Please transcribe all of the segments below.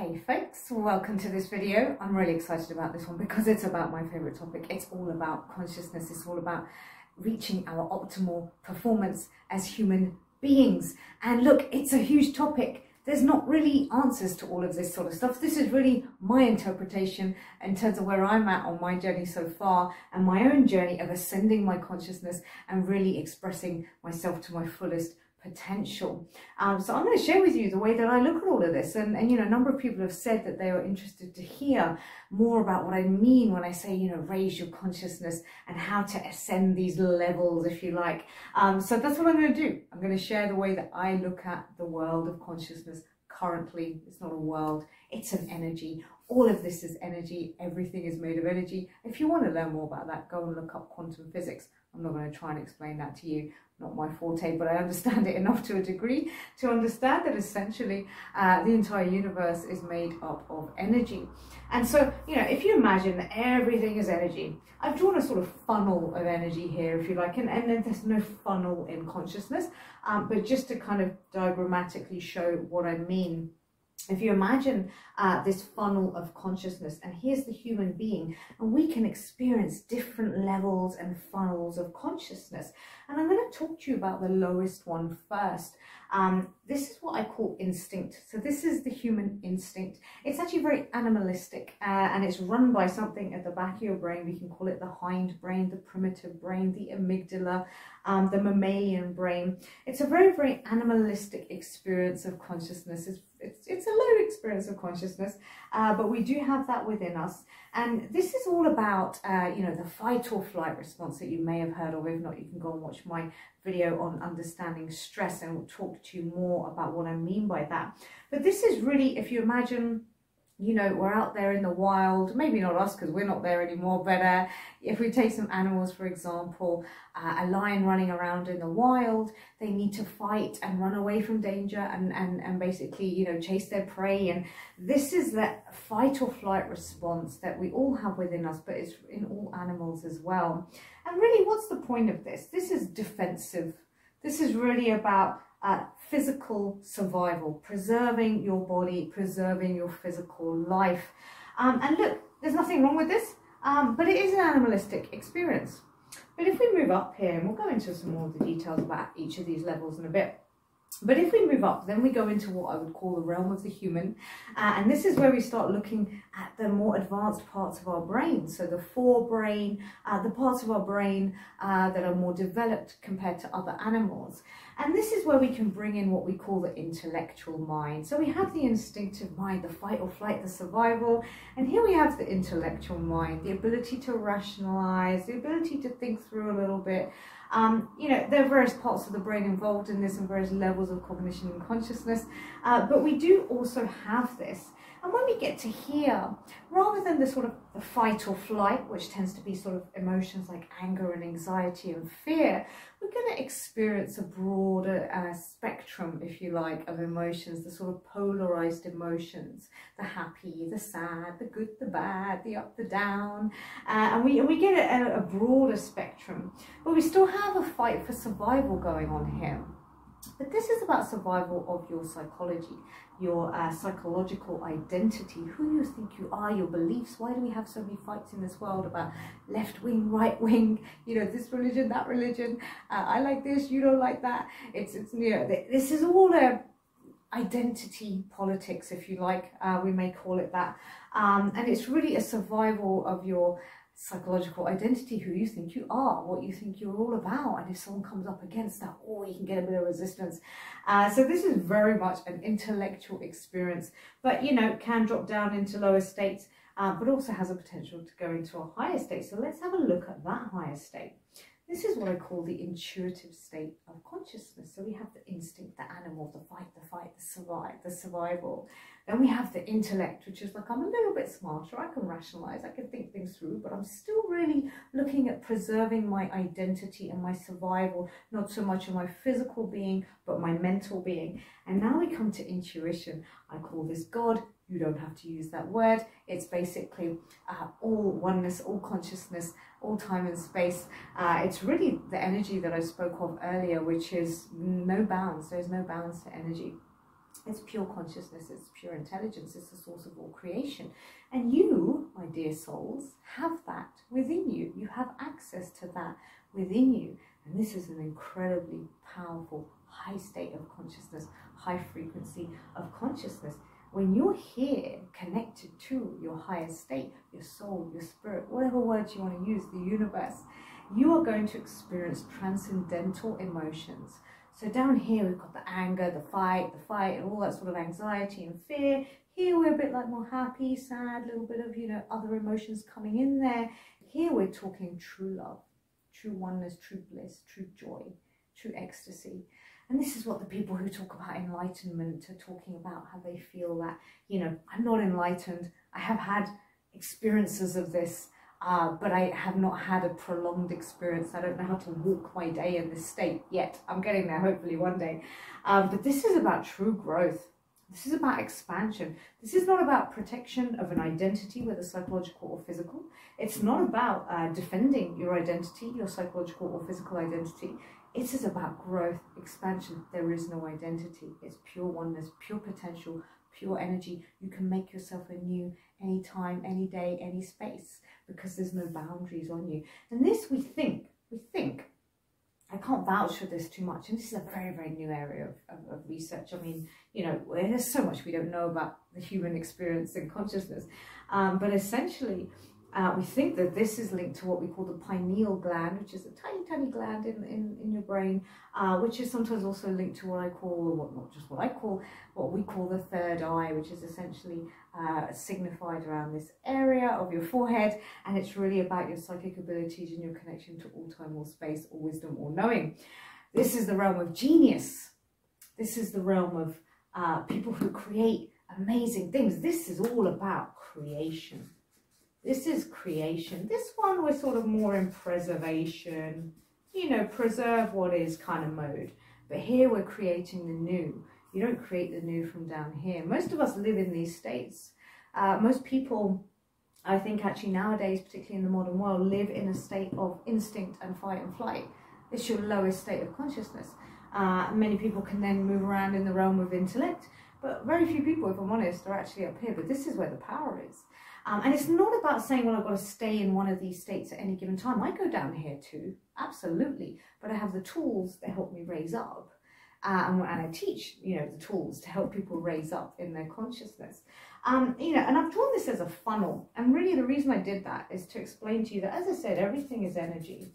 Hey folks, welcome to this video. I'm really excited about this one because it's about my favorite topic. It's all about consciousness. It's all about reaching our optimal performance as human beings. And look, it's a huge topic. There's not really answers to all of this sort of stuff. This is really my interpretation in terms of where I'm at on my journey so far and my own journey of ascending my consciousness and really expressing myself to my fullest potential. Um, so I'm going to share with you the way that I look at all of this. And, and, you know, a number of people have said that they are interested to hear more about what I mean when I say, you know, raise your consciousness and how to ascend these levels, if you like. Um, so that's what I'm going to do. I'm going to share the way that I look at the world of consciousness currently. It's not a world, it's an energy. All of this is energy. Everything is made of energy. If you want to learn more about that, go and look up quantum physics. I'm not going to try and explain that to you not my forte, but I understand it enough to a degree to understand that essentially uh, the entire universe is made up of energy. And so, you know, if you imagine everything is energy, I've drawn a sort of funnel of energy here, if you like, and, and then there's no funnel in consciousness, um, but just to kind of diagrammatically show what I mean if you imagine uh, this funnel of consciousness, and here's the human being, and we can experience different levels and funnels of consciousness. And I'm going to talk to you about the lowest one first. Um, this is what I call instinct. So this is the human instinct. It's actually very animalistic uh, and it's run by something at the back of your brain. We can call it the hind brain, the primitive brain, the amygdala, um, the mammalian brain. It's a very, very animalistic experience of consciousness. It's, it's, a low experience of consciousness, uh, but we do have that within us. And this is all about, uh, you know, the fight or flight response that you may have heard of. If not, you can go and watch my video on understanding stress and we'll talk to you more about what I mean by that. But this is really, if you imagine you know, we're out there in the wild, maybe not us because we're not there anymore, but uh, if we take some animals, for example, uh, a lion running around in the wild, they need to fight and run away from danger and, and, and basically, you know, chase their prey. And this is that fight or flight response that we all have within us, but it's in all animals as well. And really, what's the point of this? This is defensive. This is really about uh, physical survival, preserving your body, preserving your physical life. Um, and look, there's nothing wrong with this, um, but it is an animalistic experience. But if we move up here, and we'll go into some more of the details about each of these levels in a bit, but if we move up, then we go into what I would call the realm of the human. Uh, and this is where we start looking at the more advanced parts of our brain. So the forebrain, uh, the parts of our brain uh, that are more developed compared to other animals. And this is where we can bring in what we call the intellectual mind. So we have the instinctive mind, the fight or flight, the survival. And here we have the intellectual mind, the ability to rationalize, the ability to think through a little bit. Um, you know, there are various parts of the brain involved in this and various levels of cognition and consciousness, uh, but we do also have this. And when we get to here, rather than the sort of the fight or flight, which tends to be sort of emotions like anger and anxiety and fear, we're going to experience a broader uh, spectrum, if you like, of emotions, the sort of polarized emotions, the happy, the sad, the good, the bad, the up, the down. Uh, and we, we get a, a broader spectrum, but we still have a fight for survival going on here. But this is about survival of your psychology, your uh, psychological identity, who you think you are, your beliefs. Why do we have so many fights in this world about left wing, right wing, you know, this religion, that religion, uh, I like this, you don't like that. It's, it's you know, this is all a identity politics, if you like, uh, we may call it that. Um, and it's really a survival of your psychological identity, who you think you are, what you think you're all about. And if someone comes up against that, oh, you can get a bit of resistance. Uh, so this is very much an intellectual experience, but you know, can drop down into lower states, uh, but also has a potential to go into a higher state. So let's have a look at that higher state. This is what I call the intuitive state of consciousness. So we have the instinct, the animal, the fight, the fight, the survive, the survival. Then we have the intellect, which is like I'm a little bit smarter, I can rationalize, I can think things through, but I'm still really looking at preserving my identity and my survival, not so much of my physical being, but my mental being. And now we come to intuition. I call this God, you don't have to use that word. It's basically uh, all oneness, all consciousness, all time and space. Uh, it's really the energy that I spoke of earlier, which is no bounds. There's no bounds to energy. It's pure consciousness, it's pure intelligence, it's the source of all creation. And you, my dear souls, have that within you. You have access to that within you. And this is an incredibly powerful high state of consciousness, high frequency of consciousness. When you're here connected to your higher state, your soul, your spirit, whatever words you want to use, the universe, you are going to experience transcendental emotions. So down here we've got the anger, the fight, the fight, and all that sort of anxiety and fear. Here we're a bit like more happy, sad, little bit of, you know, other emotions coming in there. Here we're talking true love, true oneness, true bliss, true joy, true ecstasy. And this is what the people who talk about enlightenment are talking about, how they feel that, you know, I'm not enlightened. I have had experiences of this, uh, but I have not had a prolonged experience. I don't know how to walk my day in this state yet. I'm getting there, hopefully one day. Um, but this is about true growth. This is about expansion. This is not about protection of an identity, whether psychological or physical. It's not about uh, defending your identity, your psychological or physical identity. It is about growth, expansion. There is no identity. It's pure oneness, pure potential, pure energy. You can make yourself anew anytime, any time, any day, any space because there's no boundaries on you. And this we think, we think. I can't vouch for this too much, and this is a very, very new area of, of, of research. I mean, you know, there's so much we don't know about the human experience and consciousness, um, but essentially, uh, we think that this is linked to what we call the pineal gland, which is a tiny, tiny gland in, in, in your brain, uh, which is sometimes also linked to what I call, or what, not just what I call, what we call the third eye, which is essentially uh, signified around this area of your forehead. And it's really about your psychic abilities and your connection to all time or space or wisdom or knowing. This is the realm of genius. This is the realm of uh, people who create amazing things. This is all about creation this is creation. This one we're sort of more in preservation, you know, preserve what is kind of mode. But here we're creating the new. You don't create the new from down here. Most of us live in these states. Uh, most people, I think actually nowadays, particularly in the modern world, live in a state of instinct and fight and flight. It's your lowest state of consciousness. Uh, many people can then move around in the realm of intellect, but very few people, if I'm honest, are actually up here. But this is where the power is. Um, and it's not about saying, well, I've got to stay in one of these states at any given time. I go down here too, absolutely. But I have the tools that help me raise up. And, and, I teach, you know, the tools to help people raise up in their consciousness. Um, you know, and I've drawn this as a funnel. And really the reason I did that is to explain to you that, as I said, everything is energy.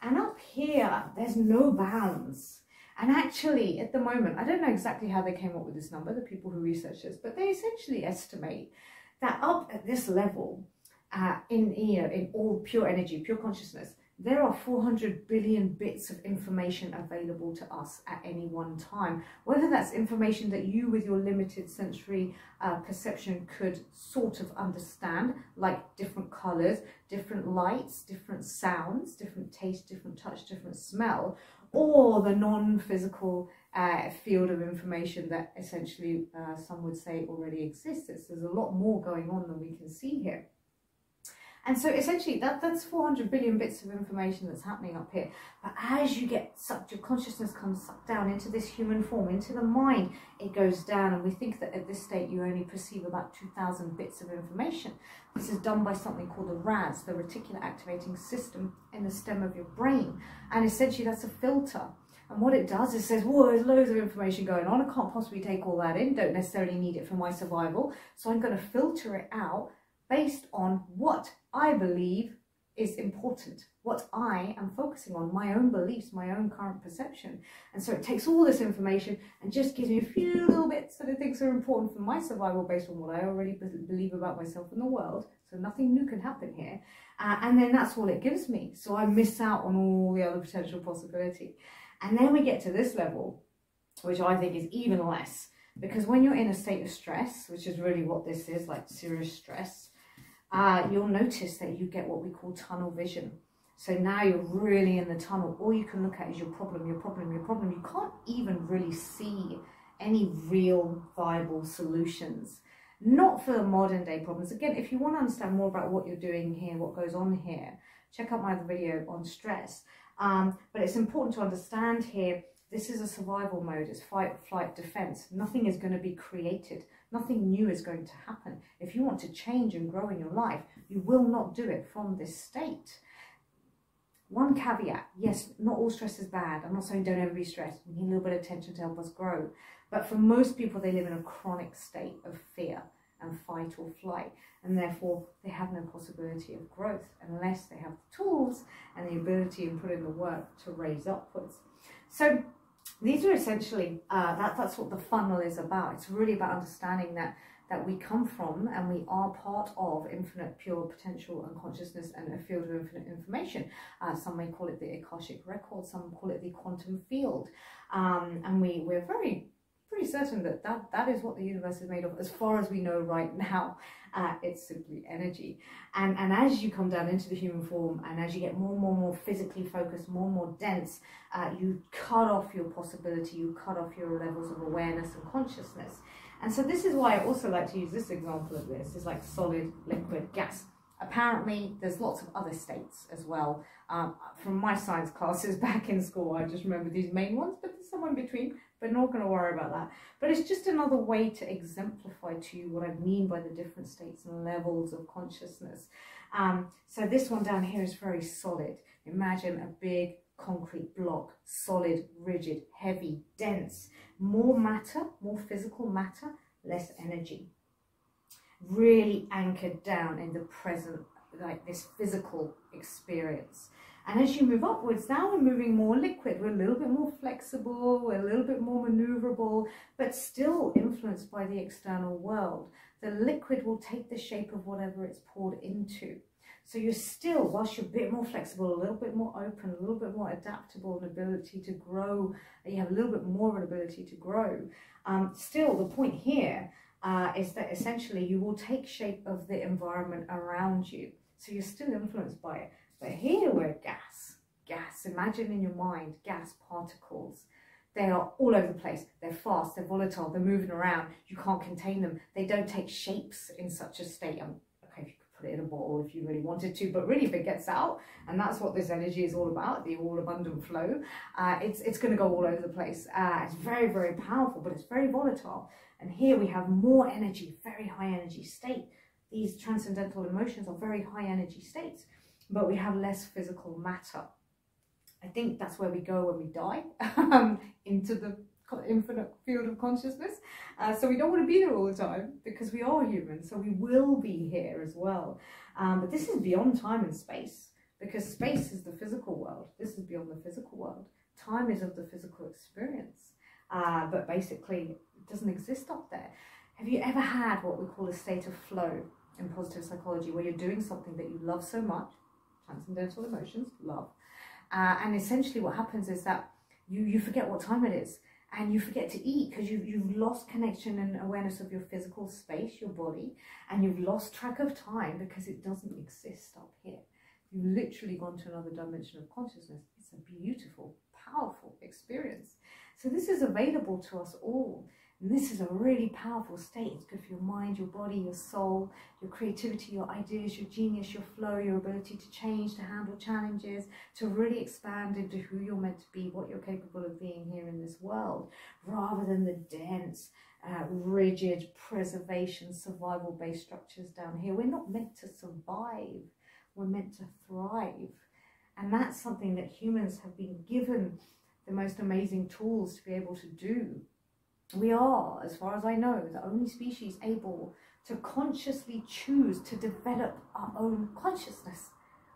And up here, there's no bounds. And actually, at the moment, I don't know exactly how they came up with this number, the people who research this, but they essentially estimate that up at this level, uh, in you know in all pure energy, pure consciousness, there are 400 billion bits of information available to us at any one time. Whether that's information that you, with your limited sensory uh, perception, could sort of understand, like different colors, different lights, different sounds, different taste, different touch, different smell, or the non physical uh, field of information that essentially uh, some would say already exists. There's a lot more going on than we can see here. And so essentially that, that's 400 billion bits of information that's happening up here. But as you get sucked, your consciousness comes sucked down into this human form, into the mind, it goes down. And we think that at this state you only perceive about 2000 bits of information. This is done by something called the RAS, the reticular activating system in the stem of your brain. And essentially that's a filter and what it does is says, whoa, there's loads of information going on. I can't possibly take all that in. Don't necessarily need it for my survival. So I'm going to filter it out based on what I believe is important, what I am focusing on, my own beliefs, my own current perception. And so it takes all this information and just gives me a few little bits that it thinks are important for my survival based on what I already believe about myself and the world. So nothing new can happen here. Uh, and then that's all it gives me. So I miss out on all the other potential possibility. And then we get to this level, which I think is even less. Because when you're in a state of stress, which is really what this is, like serious stress, uh, you'll notice that you get what we call tunnel vision. So now you're really in the tunnel. All you can look at is your problem, your problem, your problem. You can't even really see any real viable solutions. Not for the modern day problems. Again, if you want to understand more about what you're doing here, what goes on here, check out my other video on stress. Um, but it's important to understand here This is a survival mode. It's fight, flight, defense. Nothing is going to be created. Nothing new is going to happen. If you want to change and grow in your life, you will not do it from this state. One caveat, yes, not all stress is bad. I'm not saying don't ever be stressed. We need a little bit of attention to help us grow. But for most people, they live in a chronic state of fear and fight or flight. And therefore, they have no possibility of growth unless they have the tools and the ability and put in the work to raise upwards. So these are essentially uh, that, that's what the funnel is about. It's really about understanding that that we come from and we are part of infinite pure potential and consciousness and a field of infinite information. Uh, some may call it the Akashic record, some call it the quantum field. Um, and we, we're very pretty certain that, that that is what the universe is made of as far as we know right now. Uh, it's simply energy. And and as you come down into the human form and as you get more and more and more physically focused more and more dense uh, you cut off your possibility you cut off your levels of awareness and consciousness. And so this is why i also like to use this example of this is like solid liquid gas apparently there's lots of other states as well um, from my science classes back in school i just remember these main ones but there's some in between but not going to worry about that. But it's just another way to exemplify to you what I mean by the different states and levels of consciousness. Um, so this one down here is very solid. Imagine a big concrete block, solid, rigid, heavy, dense, more matter, more physical matter, less energy. Really anchored down in the present, like this physical experience. And as you move upwards, now we're moving more liquid. We're a little bit more flexible, we're a little bit more maneuverable, but still influenced by the external world. The liquid will take the shape of whatever it's poured into. So you're still, whilst you're a bit more flexible, a little bit more open, a little bit more adaptable, an ability to grow, you have a little bit more of an ability to grow. Um, still, the point here uh, is that essentially you will take shape of the environment around you. So you're still influenced by it. But here we're gas, gas. Imagine in your mind gas particles. They are all over the place. They're fast, they're volatile, they're moving around. You can't contain them. They don't take shapes in such a state. Um, okay, if you could put it in a bottle if you really wanted to, but really if it gets out, and that's what this energy is all about, the all abundant flow, uh, it's, it's going to go all over the place. Uh, it's very, very powerful, but it's very volatile. And here we have more energy, very high energy state. These transcendental emotions are very high energy states but we have less physical matter. I think that's where we go when we die, um, into the infinite field of consciousness. Uh, so we don't want to be there all the time because we are human, so we will be here as well. Um, but this is beyond time and space because space is the physical world. This is beyond the physical world. Time is of the physical experience, uh, but basically doesn't exist up there. Have you ever had what we call a state of flow in positive psychology where you're doing something that you love so much transcendental emotions, love. Uh, and essentially what happens is that you, you forget what time it is and you forget to eat because you've, you've lost connection and awareness of your physical space, your body, and you've lost track of time because it doesn't exist up here. You've literally gone to another dimension of consciousness. It's a beautiful, powerful experience. So this is available to us all. And this is a really powerful state. It's good for your mind, your body, your soul, your creativity, your ideas, your genius, your flow, your ability to change, to handle challenges, to really expand into who you're meant to be, what you're capable of being here in this world, rather than the dense, uh, rigid preservation, survival based structures down here. We're not meant to survive, we're meant to thrive. And that's something that humans have been given the most amazing tools to be able to do we are, as far as I know, the only species able to consciously choose to develop our own consciousness.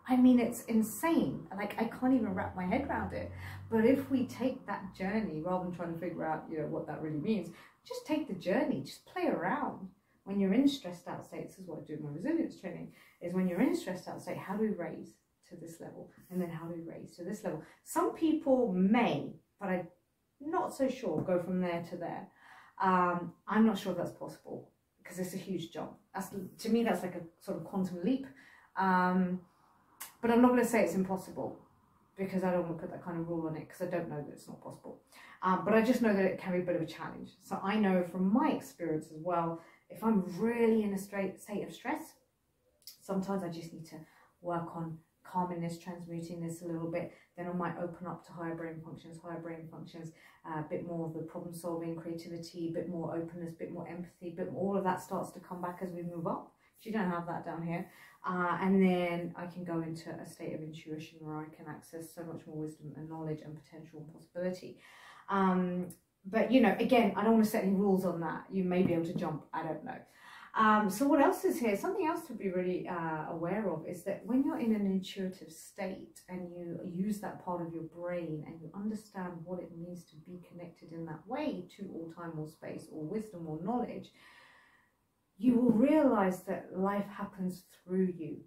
I mean, it's insane. Like, I can't even wrap my head around it. But if we take that journey, rather than trying to figure out, you know, what that really means, just take the journey, just play around. When you're in stressed out state, this is what I do in my resilience training, is when you're in stressed out state, how do we raise to this level? And then how do we raise to this level? Some people may, but I not so sure, go from there to there. Um, I'm not sure that's possible because it's a huge jump. That's, to me, that's like a sort of quantum leap. Um, but I'm not going to say it's impossible because I don't want to put that kind of rule on it because I don't know that it's not possible. Um, but I just know that it can be a bit of a challenge. So I know from my experience as well, if I'm really in a straight state of stress, sometimes I just need to work on calming this, transmuting this a little bit, then I might open up to higher brain functions, higher brain functions, uh, a bit more of the problem solving, creativity, a bit more openness, a bit more empathy, but all of that starts to come back as we move up. You don't have that down here. Uh, and then I can go into a state of intuition where I can access so much more wisdom and knowledge and potential and possibility. Um, but you know, again, I don't want to set any rules on that. You may be able to jump, I don't know. Um, so what else is here? Something else to be really uh, aware of is that when you're in an intuitive state and you use that part of your brain and you understand what it means to be connected in that way to all time or space or wisdom or knowledge, you will realize that life happens through you.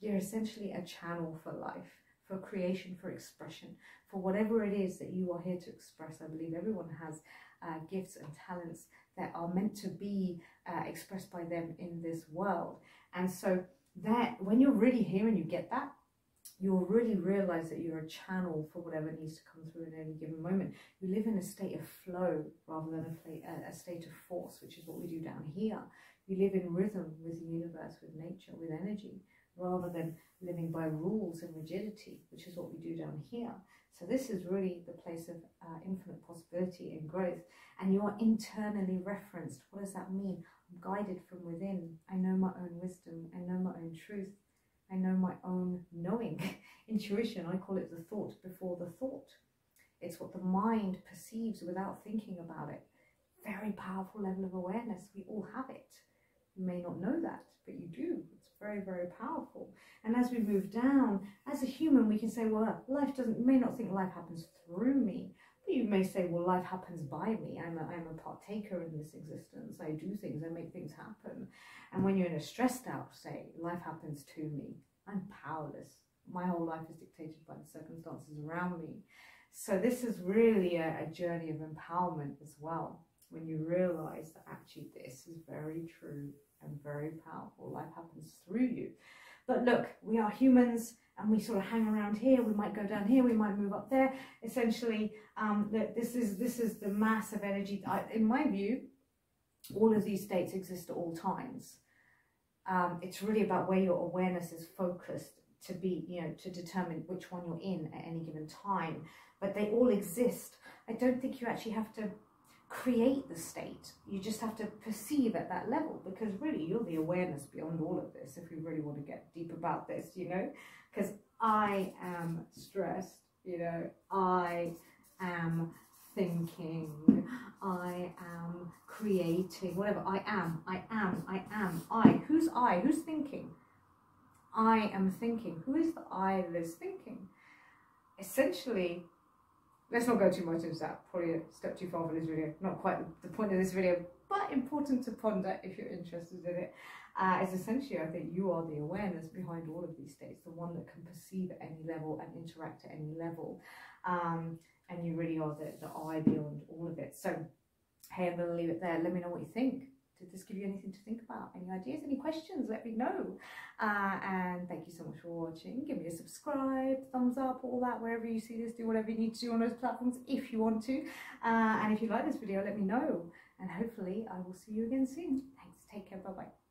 You're essentially a channel for life, for creation, for expression, for whatever it is that you are here to express. I believe everyone has uh, gifts and talents that are meant to be uh, expressed by them in this world. And so that when you're really here and you get that, you'll really realize that you're a channel for whatever needs to come through in any given moment. You live in a state of flow rather than a, a state of force, which is what we do down here. You live in rhythm with the universe, with nature, with energy, rather than living by rules and rigidity, which is what we do down here. So this is really the place of uh, infinite possibility and growth. And you are internally referenced. What does that mean? I'm guided from within. I know my own wisdom. I know my own truth. I know my own knowing. Intuition, I call it the thought before the thought. It's what the mind perceives without thinking about it. Very powerful level of awareness. We all have it. You may not know that, but you do. Very, very powerful. And as we move down, as a human, we can say, well, life doesn't, may not think life happens through me, but you may say, well, life happens by me. I'm a, I'm a partaker in this existence. I do things, I make things happen. And when you're in a stressed out state, life happens to me. I'm powerless. My whole life is dictated by the circumstances around me. So this is really a, a journey of empowerment as well when you realize that actually this is very true and very powerful. Life happens through you. But look, we are humans and we sort of hang around here. We might go down here. We might move up there. Essentially, um, this is this is the mass of energy. I, in my view, all of these states exist at all times. Um, it's really about where your awareness is focused to be, you know, to determine which one you're in at any given time. But they all exist. I don't think you actually have to create the state. You just have to perceive at that level because really you're the awareness beyond all of this if we really want to get deep about this, you know? Because I am stressed, you know, I am thinking, I am creating, whatever. I am, I am, I am, I. Who's I? Who's thinking? I am thinking. Who is the I that is thinking? Essentially, let's not go too much into that. Probably a step too far for this video. Not quite the point of this video, but important to ponder if you're interested in it. Uh, is essentially, I think you are the awareness behind all of these states, the one that can perceive at any level and interact at any level. Um, and you really are the, the I beyond all of it. So, hey, I'm going to leave it there. Let me know what you think. Did this give you anything to think about? Any ideas, any questions? Let me know. Uh, and thank you so much for watching. Give me a subscribe, thumbs up, all that, wherever you see this. Do whatever you need to do on those platforms if you want to. Uh, and if you like this video, let me know. And hopefully I will see you again soon. Thanks. Take care. Bye-bye.